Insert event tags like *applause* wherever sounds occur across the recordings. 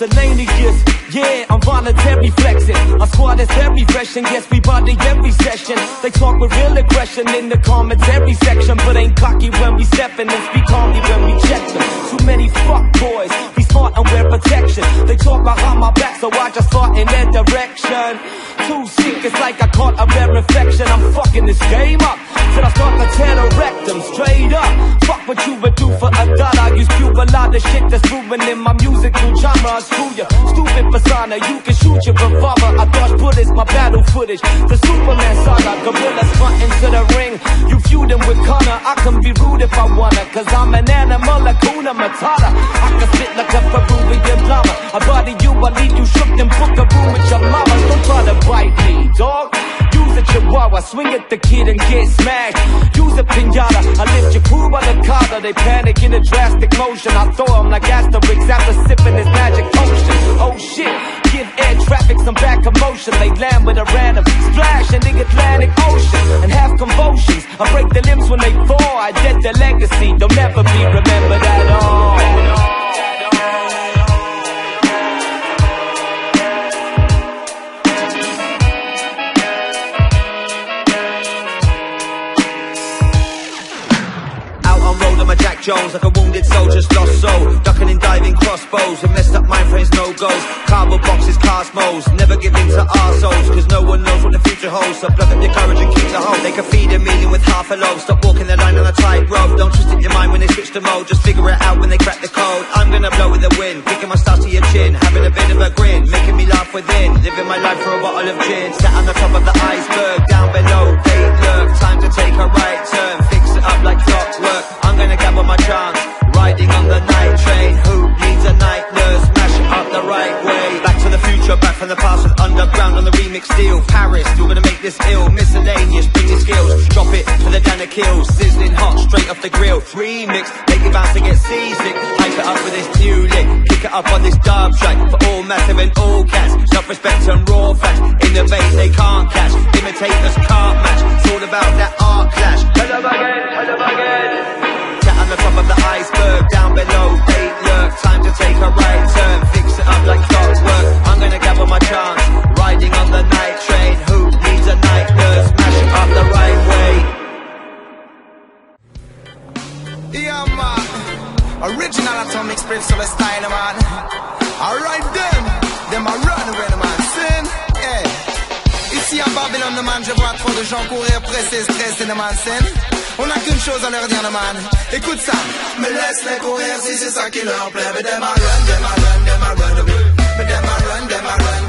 miscellaneous. Yeah, I'm voluntary flexing. I squad is very fresh and yes, we body every session. They talk with real aggression in the commentary section, but ain't cocky when we steppin' and speak calmly when we check them. Too many fuck boys, be smart and wear protection. They talk behind my back, so I just fought in their direction. Too sick, it's like I caught a rare infection. I'm fucking this game up. Till I start to tear the rectum straight up. Fuck what you would do for a dollar. You spew a lot of shit that's ruining my musical genre. Screw you, stupid persona. You can shoot your revolver. I dodge bullets, my battle footage. The Superman saga, gorillas front into the ring. You feud feuding with Connor. I can be rude if I wanna, cause I'm an animal, Hakuna Matata. I can spit like a Peruvian llama. I body you, I leave you shook, then book a room with your mama. Don't try to bite me, dog. A chihuahua, swing at the kid and get smacked. Use a pinata, I lift your crew by the collar. They panic in a drastic motion. I throw them like Asterix after sipping this magic potion. Oh shit, give air traffic some back commotion. They land with a random splash in the Atlantic Ocean and have convulsions. I break the limbs when they fall. I dead their legacy, they'll never be remembered at all. Jones like a wounded soldier's lost soul. Ducking and diving crossbows with messed up mind frames, no goals. Cardboard boxes, cosmos. Never give in to souls, cause no one knows what the future holds. So plug up your courage and keep the hope. They can feed a million with half a loaf. Stop walking the line on a tightrope. Don't twist it your mind when they switch the mode. Just figure it out when they crack the code. I'm gonna blow with the wind, kicking my stars to your chin. Having a bit of a grin, making me laugh within. Living my life for a bottle of gin. Sat on the top of the iceberg, down below. They lurk, time to take a right turn. Up like clockwork. I'm gonna gather my chance. Riding on the night train, who needs a night nurse? Mash up the right way. Future, back from the past with underground on the remix deal. Paris, you're gonna make this ill. Miscellaneous, bring your skills. Drop it for the Dana kills. Sizzling hot, straight off the grill. Remix, make it bounce to get seasick. Hype it up with this new lick. Kick it up on this dub track for all massive and all cats. Self-respect and raw facts. Innovate, they can't catch. Imitators can't match. It's all about that art clash. Hello again, hello again on the top of the iceberg Down below, they lurk Time to take a right turn trop de gens courir pressés, stressés, de man sin On n'a qu'une chose à leur dire, le man. Écoute ça. Mais laisse-les courir si c'est ça qui leur plaît. Mais them a run, them a run, them a run away. Mais them a run, run,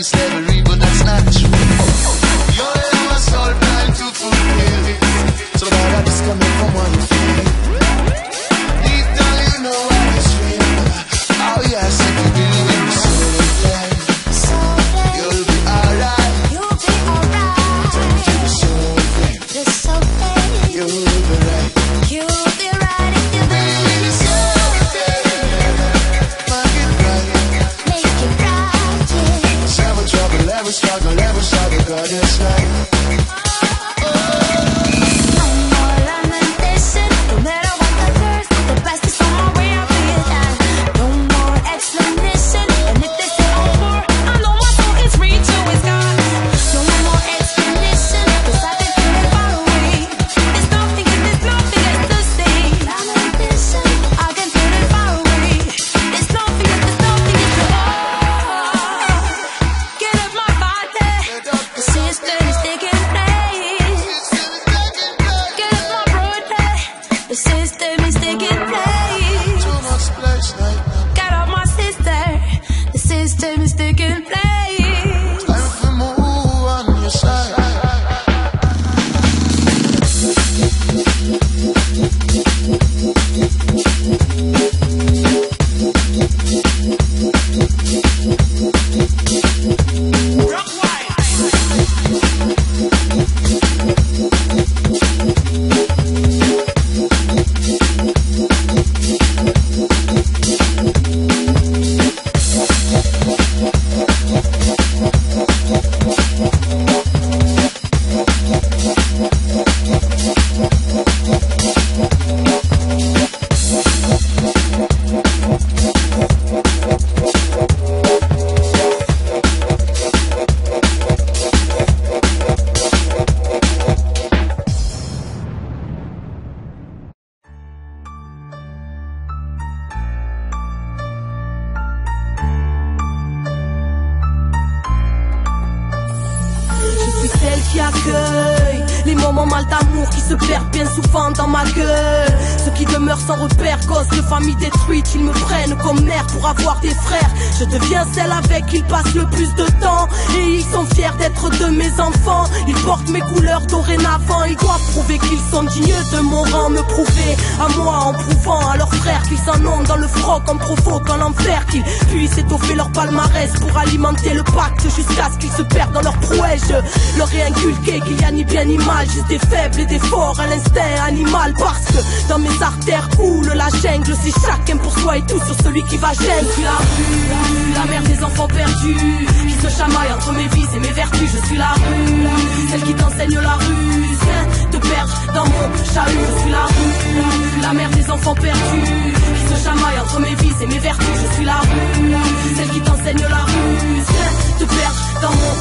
instead of Je deviens celle avec qui il des faibles et des forts à l'instinct animal. Parce que dans mes artères coule la jungle C'est chacun pour soi et tout sur celui qui va gêner. Je suis la rue, la mère des enfants perdus. Qui se chamaille entre mes vices et mes vertus. Je suis la rue, celle qui t'enseigne la rue De perdre dans mon Je suis la rue, la mère des enfants perdus. Qui se chamaille entre mes vices et mes vertus. Je suis la rue, celle qui t'enseigne la rue Dans mon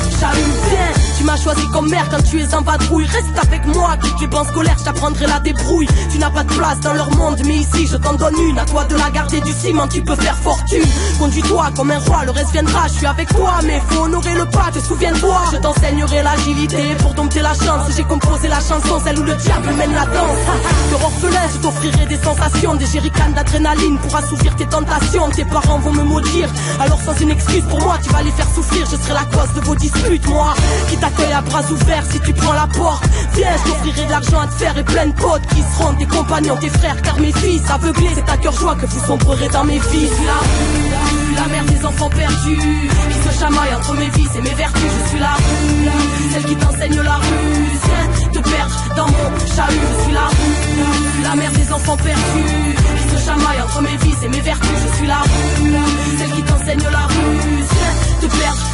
tu m'as choisi comme mère. Quand tu es en vadrouille Reste avec moi, quitte les bancs scolaires, j'apprendrai la débrouille. Tu n'as pas de place dans leur monde, mais ici je t'en donne une. À toi de la garder du ciment, tu peux faire fortune. Conduis-toi comme un roi, le reste viendra, je suis avec toi Mais faut honorer le pas, te souviens-toi. Je t'enseignerai l'agilité pour dompter la chance. J'ai composé la chanson, celle où le diable mène la danse. *laughs* De orphelin, je t'offrirai des sensations. Des jerrycans d'adrénaline pour assouvir tes tentations. Tes parents vont me maudire, alors sans une excuse pour moi Tu vas les faire souffrir, je serai la cause de vos disputes Moi, qui t'accueille à bras ouverts si tu prends la porte. Viens, je t'offrirai de l'argent à te faire et plein de potes Qui seront tes compagnons, tes frères Car mes fils aveuglés, c'est à cœur joie que vous sombrerez dans mes vies. La rue, la mère des enfants perdus. Qui se chamaille entre mes vices et mes vertus. Je suis la rue, celle qui t'enseigne la rue. Viens te perdre dans mon chahut Je suis la rue, la mère des enfants perdus. Qui se chamaille entre mes vices et mes vertus. Je suis la rue, celle qui t'enseigne la te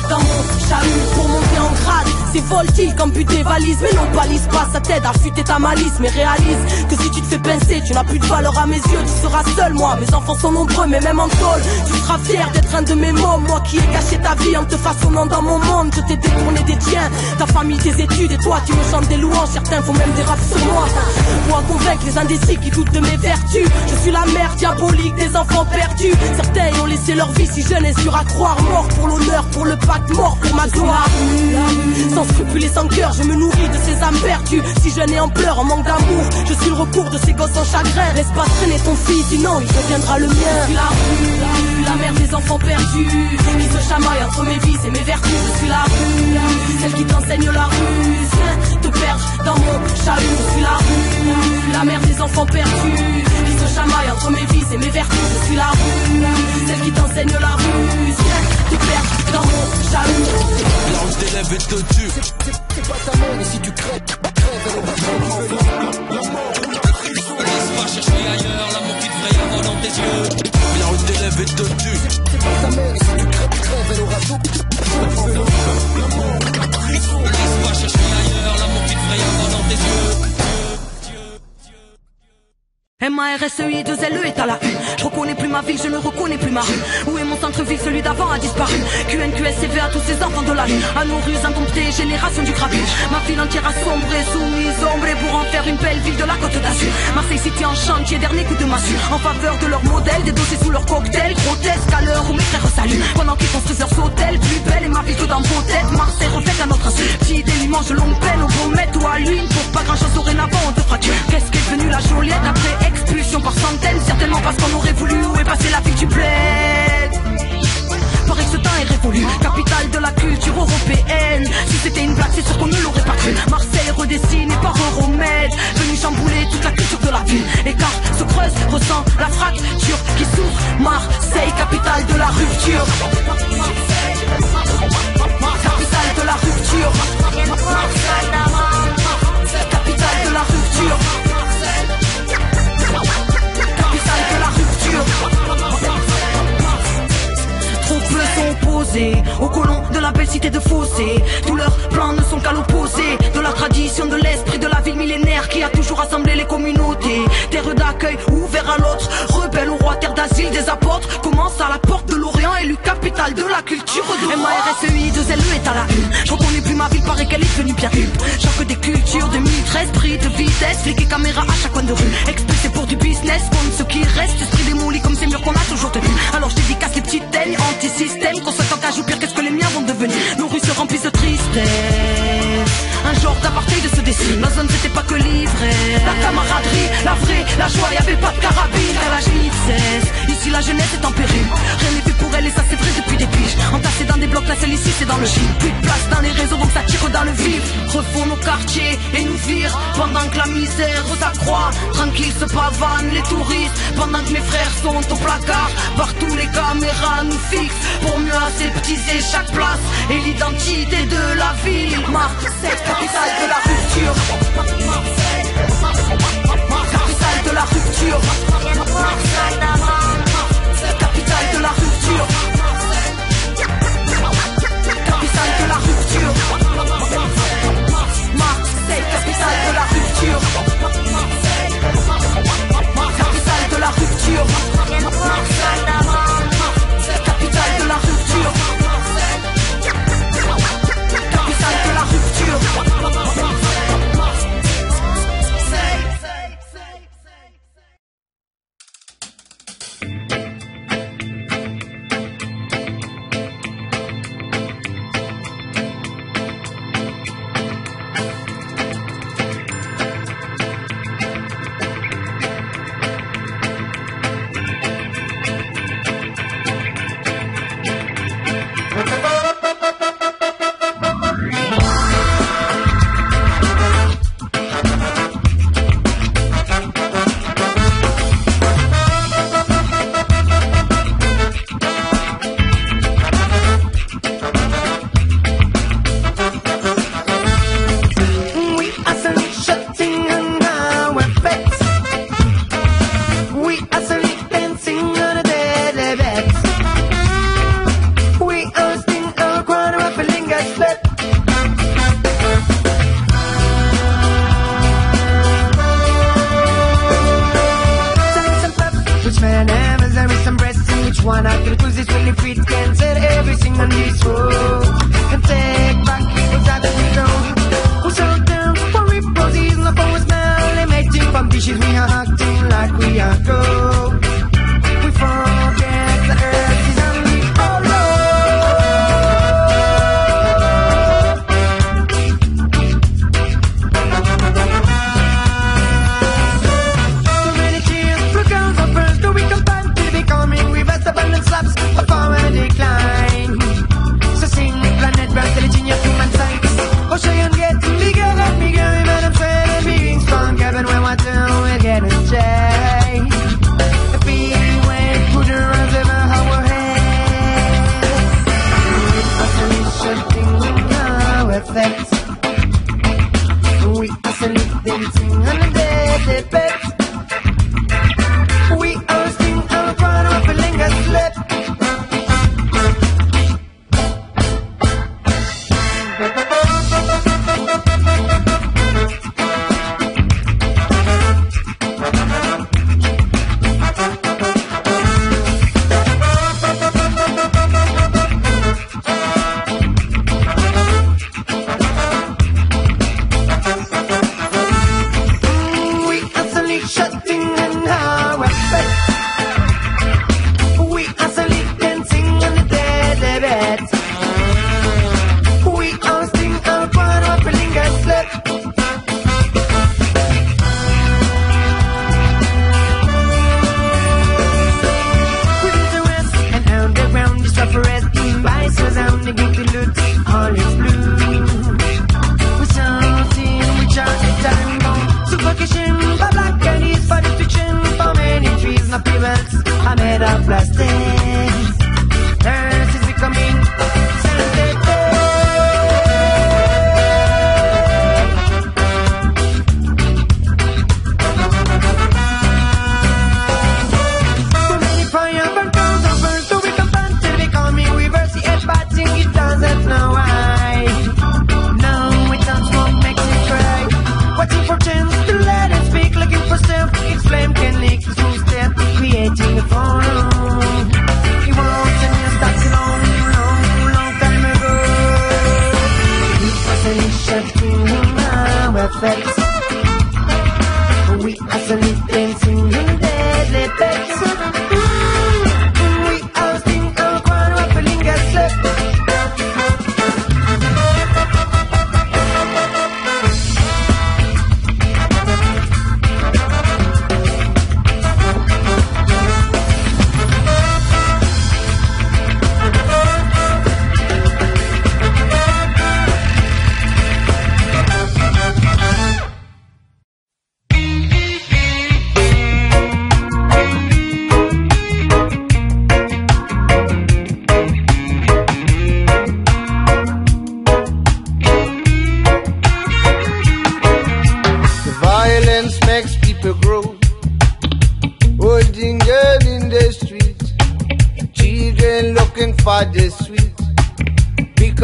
dans mon chahut Pour monter en grade, c'est voltige comme but des valises Mais non, balise pas, ça t'aide à fuiter ta malice. Mais réalise que si tu te fais pincer, tu n'as plus de valeur à mes yeux. Tu seras seul, moi, mes enfants sont nombreux, mais même en tôle Tu seras fier d'être un de mes mots Moi qui ai caché ta vie en te façonnant dans mon monde Je t'ai détourné des tiens, ta famille, tes études Et toi, tu me chantes des louanges, certains font même des raps sur moi. Pour convaincre les indécis qui doutent de mes vertus. Je suis la mère diabolique des enfants perdus. Certains ont laissé leur vie si jeune et sur à croire Mort pour l'honneur, pour le pacte, mort pour ma gloire Sans scrupules et sans cœur, je me nourris de ces âmes perdues. Si jeune et en pleurs, en manque d'amour Je suis le recours de ces gosses en chagrin. Laisse pas traîner ton fils, sinon il deviendra le mien. Je suis la rue, la mère des enfants perdus. Qui se chamaille entre mes vices et mes vertus. Je suis la rue, celle qui t'enseigne la rue Te perdre dans mon chahut Je suis la rue, la mère des enfants perdus. Qui se chamaille entre mes vices et mes vertus. Je suis la rue, celle qui t'enseigne la rue Te perdre dans mon où je t'élève et te tue C'est pas ta et si tu crèves, crèves. Laisse pas chercher ailleurs. L'amour qui te fraye dans tes yeux. Où je t'élève et te tue C'est pas ta et si tu crèves, crèves. Elle aura tout. Laisse pas chercher ailleurs. L'amour qui te fraye dans tes yeux M-A-R-S-E-I 2 L E est à la une Je reconnais plus ma ville, je ne reconnais plus ma rue. Où est mon centre-ville, celui d'avant a disparu. QNQSCV à tous ces enfants de la rue. À nos rues génération du grabuge Ma ville entière a sombré, soumise, ombrée Pour en faire une belle ville de la côte d'Azur. Marseille City en chantier, dernier coup de massue. En faveur de leur modèle, des dossiers sous leur cocktail. Grotesque à l'heure où mes frères saluent. Pendant qu'ils construisent leurs hôtels Plus belle et ma ville que dans vos Marseille reflète à notre insu Petit délimage de longue peine Au promette ou à l'une Pour pas grand chose dorénavant on te fracture Qu'est-ce qu'est devenu la Joliette après par centaines Certainement parce qu'on aurait voulu où est la vie du bled? Paraît que ce temps est révolu Capitale de la culture européenne. Si c'était une blague c'est sûr qu'on ne l'aurait pas cru. Marseille redessiné par Euromède Venu chambouler toute la culture de la ville. Et car se creuse, ressent de Fossé. Tous leurs plans ne sont qu'à l'opposé la tradition, de l'esprit de la ville millénaire qui a toujours rassemblé les communautés. Terre d'accueil ouvert à l'autre, rebelle au roi, terre d'asile des apôtres. Commence à la porte de l'Orient, élu capitale de la culture. MARSEI, 2 LE est à la une. Je reconnais plus ma ville, paraît qu'elle est devenue bien une. Choc des cultures, de mitres, esprit de vitesse, flic et caméra à chaque coin de rue. Expulsé pour du business, comme ce qui reste, esprit démoli comme ces murs qu'on a toujours tenus. Alors je dédicace les petites teignes, anti-système, qu'on soit en ou pire, qu'est-ce que les miens vont devenir? Nos rues se remplissent de tristesse. Genre d'apartheid se dessine. Ma zone c'était pas que l'ivresse. La camaraderie, la vraie, la joie, y avait pas de carabine. À limite cesse. Ici la jeunesse est en péril. Rien pour elle et ça c'est vrai depuis des piges. Entassé dans des blocs, la celle ici c'est dans le gym. Plus de place dans les réseaux donc ça tire dans le vif. Refont nos quartiers et nous virent. Pendant que la misère s'accroît. Tranquille se pavanent les touristes. Pendant que mes frères sont au placard. Partout les caméras nous fixent. Pour mieux aseptiser chaque place et l'identité de la ville. Marseille, capitale de la rupture. Capitale de la rupture.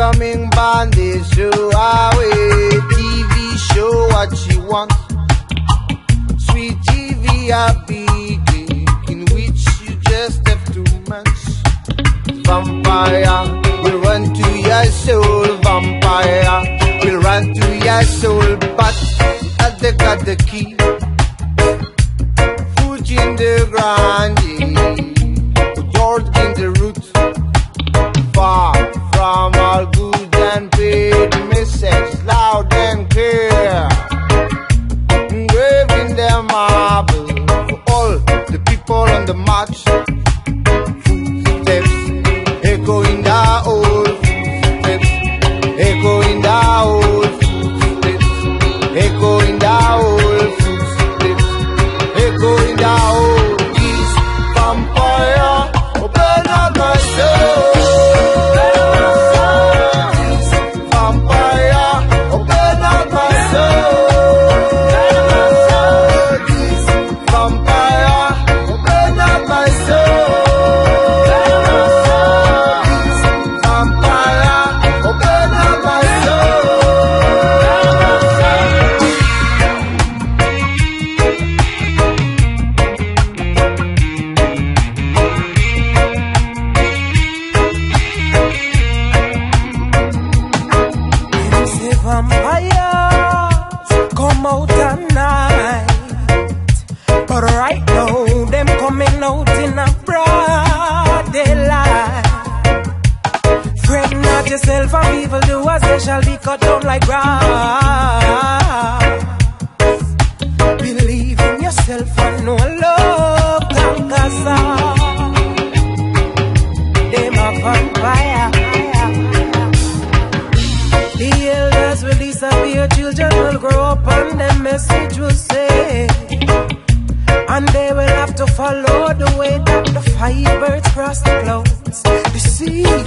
coming bondage show away. TV show what she wants. Sweet TV, I be in which you just have too much. Vampire, we'll run to your soul. Vampire, we'll run to your soul. But I got the key. Foot in the ground. the march. Steps echoing down. they shall be cut down like grass. Believe in yourself and no love can cause Them a vampire. The elders will disappear, children will grow up and the message will say. And they will have to follow the way that the firebirds cross the clouds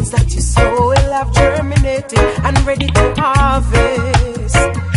seeds that you sow will have germinated and ready to harvest.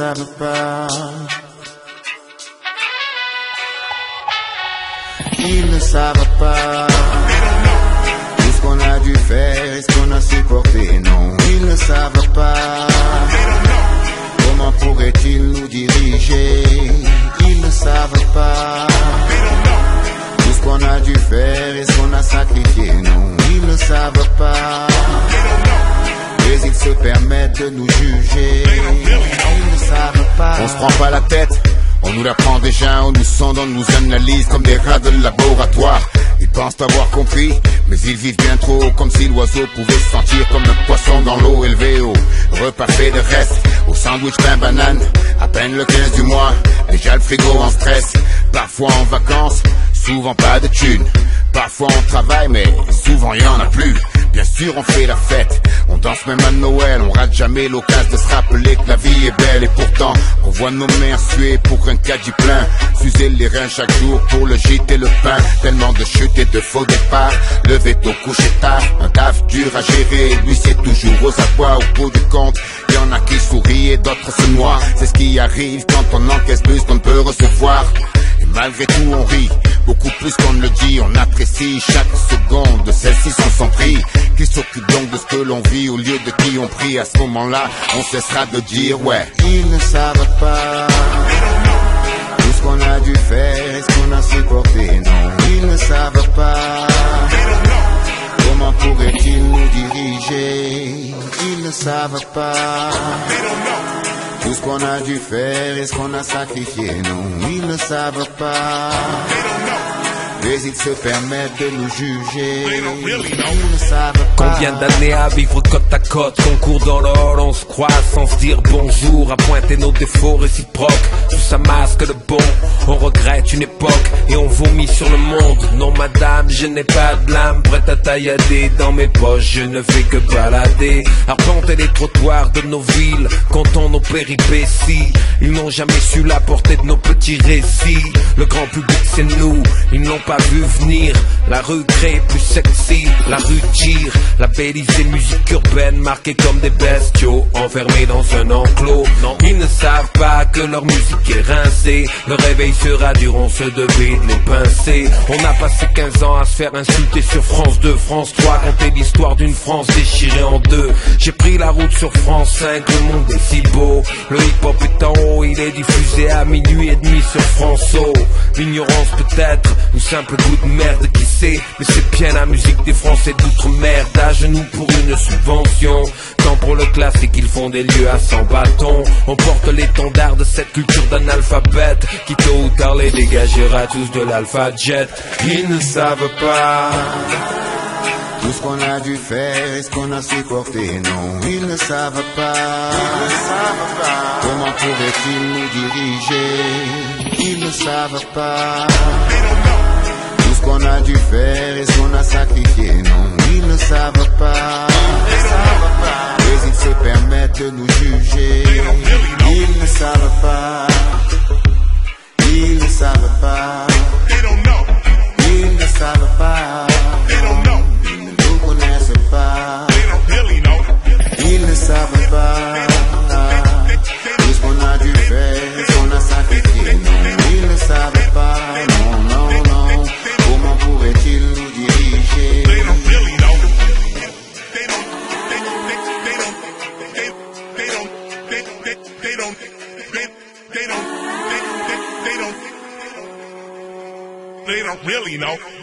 Savent pas. Ils ne savent pas. Tout ce qu'on a dû faire et ce qu'on a supporté, non, ils ne savent pas. Comment pourraient-ils nous diriger Ils ne savent pas. Tout ce qu'on. Mais ils se permettent de nous juger. Ne pas. On se prend pas la tête, on nous l'apprend déjà, on nous sonde, on nous analyse comme des rats de laboratoire. Ils pensent avoir compris, mais ils vivent bien trop comme si l'oiseau pouvait se sentir comme un poisson dans l'eau élevé au repas fait de reste, au sandwich pain banane, à peine le 15 du mois, déjà le frigo en stress, parfois en vacances, souvent pas de thunes, parfois on travaille mais souvent y en a plus. Bien sûr, on fait la fête, on danse même à Noël, on rate jamais l'occasion de se rappeler que la vie est belle. Et pourtant, on voit nos mères suer pour un caddie plein, s'user les reins chaque jour pour le gîte et le pain, tellement de chutes et de faux départs, lever tôt, coucher tard, un taf dur à gérer, lui c'est toujours aux abois au bout du compte, y en a qui sourient et d'autres se noient, c'est ce qui arrive quand on encaisse plus qu'on peut recevoir. Et malgré tout on rit, beaucoup plus qu'on ne le dit, on apprécie chaque seconde de celle-ci sans prix. Qui s'occupe donc de ce que l'on vit au lieu de qui on prie à ce moment-là, on cessera de dire ouais. Ils ne savent pas. Tout ce qu'on a dû faire et ce qu'on a supporté, non, ils ne savent pas. Comment pourraient-ils nous diriger Ils ne savent pas. Tout ce qu'on a dû faire et ce qu'on a sacrifié, non, ils ne savent pas. Mais ils se permettent de nous juger. Ils ne savent pas. Combien d'années à vivre côte à côte qu'on court dans l'or, on se croise sans se dire bonjour, à pointer nos défauts réciproques. Tout ça masque le bon, on regrette une époque et on vomit sur le monde. Non madame, je n'ai pas de l'âme prête à taillader dans mes poches, je ne fais que balader. Arpenter les trottoirs de nos villes, comptons nos péripéties. Ils n'ont jamais su la portée de nos petits récits. Le grand public c'est nous, ils n'ont pas vu venir. La rue crée plus sexy, la rue tire. La balisée musique urbaine marquée comme des bestiaux enfermés dans un enclos. Non, ils ne savent pas que leur musique est rincée. Le réveil sera dur, on se devait de les pincer. On a passé 15 ans à se faire insulter sur France 2, France 3, compter l'histoire d'une France déchirée en deux. J'ai pris la route sur France 5, le monde est si beau. Le hip-hop est en haut, il est diffusé à minuit et demi sur France O. L'ignorance peut-être, ou simple goût de merde, qui sait. Mais c'est bien la musique des Français d'outre-mer, à genoux pour une subvention. Tant pour le classique, ils font des lieux à 100 bâtons. On porte l'étendard de cette culture d'analphabète, qui tôt ou tard les dégagera tous de l'alpha jet. Ils ne savent pas. Tout ce qu'on a dû faire et ce qu'on a supporté, non, ils ne savent pas. Comment pourraient-ils nous diriger Ils ne savent pas. Ce qu'on a dû faire et ce qu'on a sacrifié, non, ils ne savent pas. Mais ils se permettent de nous juger. Ils ne savent pas. Ils ne savent pas. Ils ne savent pas. you know.